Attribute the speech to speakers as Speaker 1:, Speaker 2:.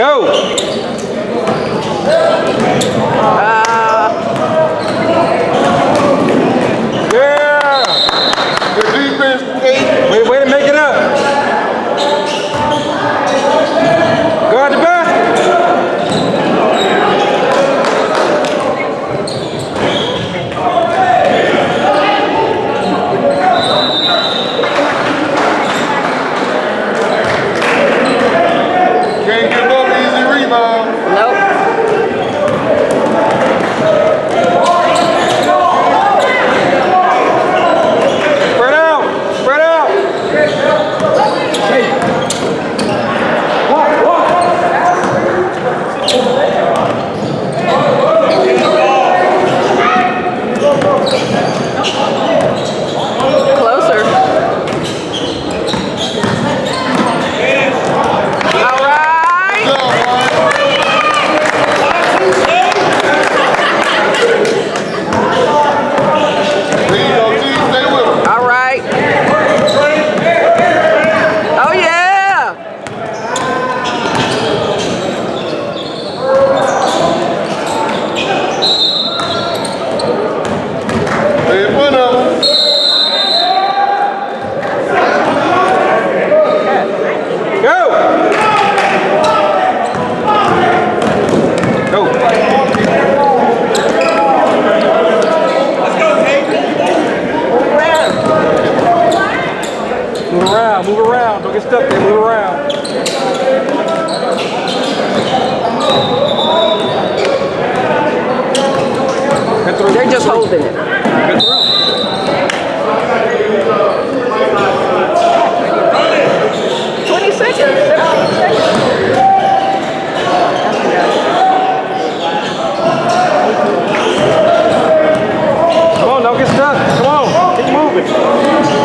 Speaker 1: Go!
Speaker 2: Uh,
Speaker 1: yeah! The defense eight. Wait, wait a minute. Thank you. Move around, move around. Don't get stuck there, move around.
Speaker 2: They're just holding it. Twenty seconds. Come
Speaker 1: on, don't get stuck. Come on, keep moving.